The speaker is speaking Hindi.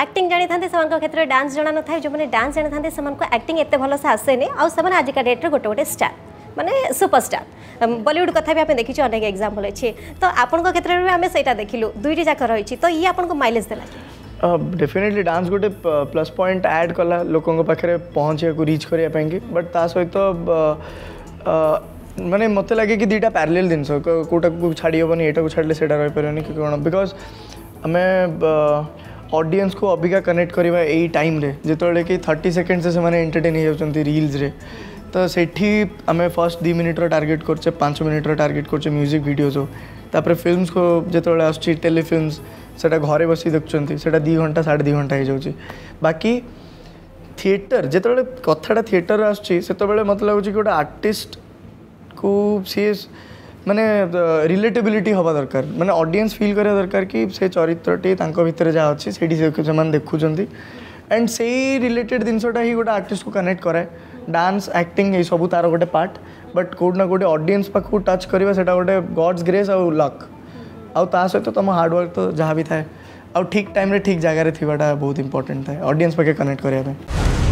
आक्टिंग जानी था से क्षेत्र में डांस जाना ना जो मैंने डांस जानी थे आक्ट एत भलसे आसेनि आजिका डेट्रे गोटे गोटे स्टार मानने सुपरस्टार बलीउड कथा भी आप देखी अनेक एक्जामपल अच्छे तो आपंक क्षेत्र में आम से देख लु दुईट जाक रही तो ये आपको माइलेज दे डेफिनेटली डांस गोटे प्लस पॉइंट ऐड कला लोकों पाखे पहुँचा रिच करने बट ता सहित मानने मत लगे कि दुटा पारालेल जिनस कौटा को छाड़ी हेनी ये छाड़े से कौन बिकज आम uh, ऑडियंस को अबिका कनेक्ट करवा यही टाइम जो कि थर्टी सेकेंड से, एंटरटेन तो हो जाते रिल्स तो से आम फर्स्ट दुई मिनिट्र टार्गेट करे पांच मिनिट्र टार्गेट करे म्यूजिक भिडियो तापर फिल्मस को जो आस से घरे बस देखुं से दु घंटा साढ़े दुई घंटा हो जाए बाकी थिएटर जितेबाला कथा थिएटर आसत मतलब लगे कि गोटे आर्टिस्ट को सी मानने रिलेटेबिलिटी हवा दरकार मैंने अडियस फिल कर दरकार कि से चरित्रटी भितर जहाँ अच्छे से देखुं एंड से रिलेटेड जिनसटा ही गोटे आर्टिस्ट को कनेक्ट कै डांस आक्टिंग ये सब तार गोटे पार्ट बट कौट ना कौटे अड़ियंस पाक टच करवा गोटे गड्स ग्रेस आउ लक आ सहित तुम हार्डवर्क तो जहाँ भी थाए आ ठीक टाइम ठीक जगह थी बहुत इंपोर्टेंट था अडियस पाखे कनेक्ट करने